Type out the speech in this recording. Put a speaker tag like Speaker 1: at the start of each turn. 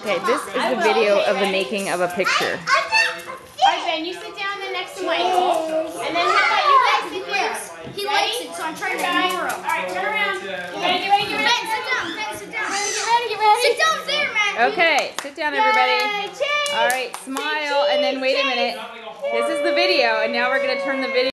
Speaker 1: Okay, this is the video of the making of a picture.
Speaker 2: Alright, Ben, you sit down the next to Mike. And then how about you guys sit there?
Speaker 3: He likes it, so I'm trying to
Speaker 2: get
Speaker 3: ignore him.
Speaker 2: Alright, turn around. Get ready, get ready, get
Speaker 3: Ben,
Speaker 2: ready?
Speaker 3: sit down. Ben, sit down.
Speaker 2: Get ready, get ready.
Speaker 3: Sit down there, man.
Speaker 1: Okay, sit down everybody. All right, smile and then wait a minute. This is the video and now we're going to turn the video